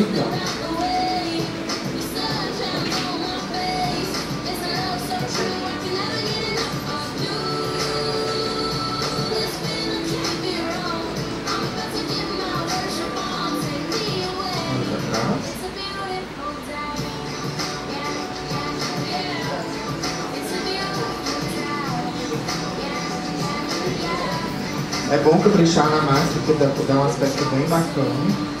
então. É bom caprichar na massa porque dá, dá um aspecto bem bacana.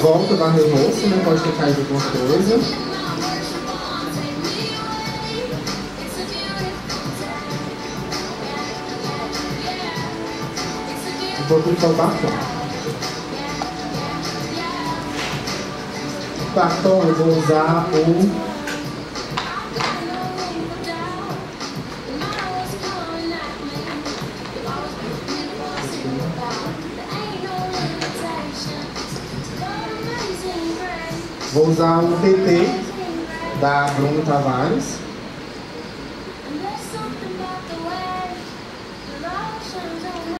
Volta, o rosto, né? Pode ter caído alguma coisa. Vou aplicar o batom. Batom eu vou usar o Vou usar o PT da Bruno Tavares.